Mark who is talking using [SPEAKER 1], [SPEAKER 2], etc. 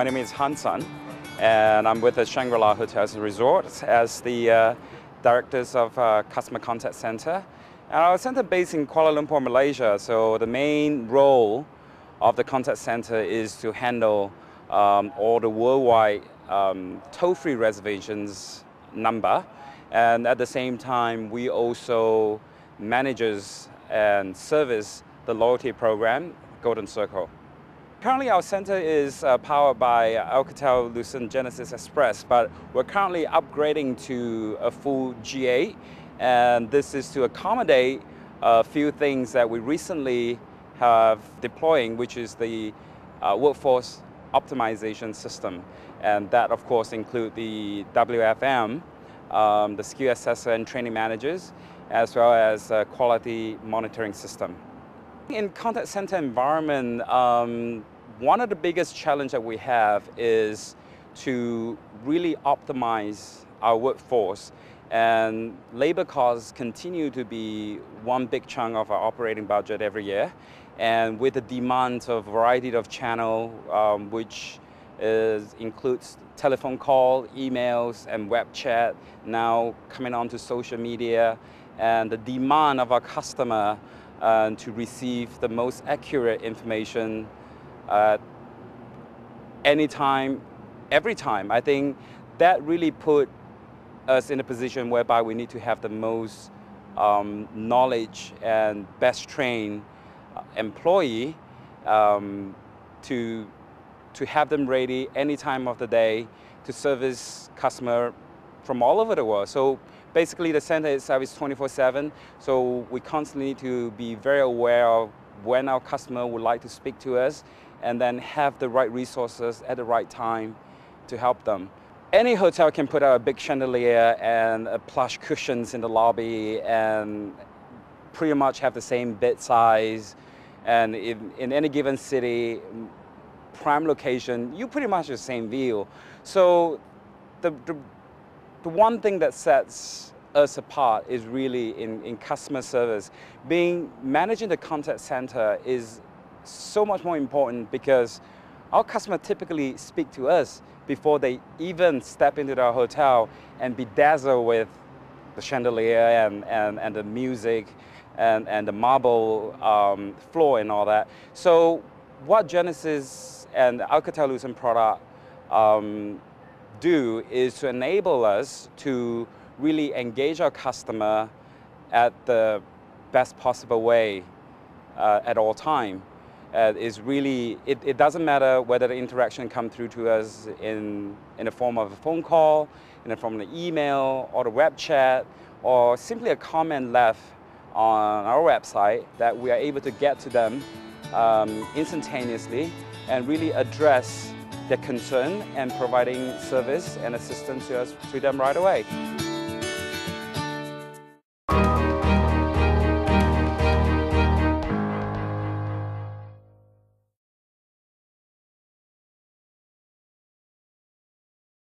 [SPEAKER 1] my name is Han Sun, and I'm with the Shangri-La Hotels and Resorts as the uh, Directors of uh, Customer Contact Center. And our center based in Kuala Lumpur, Malaysia, so the main role of the contact center is to handle um, all the worldwide um, toll-free reservations number. And at the same time, we also manages and service the loyalty program, Golden Circle. Currently our center is uh, powered by Alcatel Lucent Genesys Express, but we're currently upgrading to a full G8, and this is to accommodate a few things that we recently have deploying, which is the uh, workforce optimization system. And that of course include the WFM, um, the skill assessor and training managers, as well as a quality monitoring system. In contact center environment, um, one of the biggest challenge that we have is to really optimize our workforce and labor costs continue to be one big chunk of our operating budget every year. And with the demand of a variety of channel, um, which is, includes telephone call, emails, and web chat, now coming on to social media, and the demand of our customer to receive the most accurate information uh, anytime, every time. I think that really put us in a position whereby we need to have the most um, knowledge and best trained uh, employee um, to, to have them ready any time of the day to service customer from all over the world. So basically the center itself is 24-7, so we constantly need to be very aware of when our customer would like to speak to us and then have the right resources at the right time to help them. Any hotel can put out a big chandelier and plush cushions in the lobby and pretty much have the same bed size. And in, in any given city, prime location, you pretty much have the same view. So the, the, the one thing that sets us apart is really in, in customer service. Being managing the contact center is so much more important because our customers typically speak to us before they even step into our hotel and be dazzled with the chandelier and, and, and the music and, and the marble um, floor and all that. So what Genesys and Alcatel-Lucent product um, do is to enable us to really engage our customer at the best possible way uh, at all time. Uh, is really, it, it, doesn't matter whether the interaction come through to us in, in the form of a phone call, in the form of an email, or the web chat, or simply a comment left on our website that we are able to get to them um, instantaneously and really address their concern and providing service and assistance to, us, to them right away.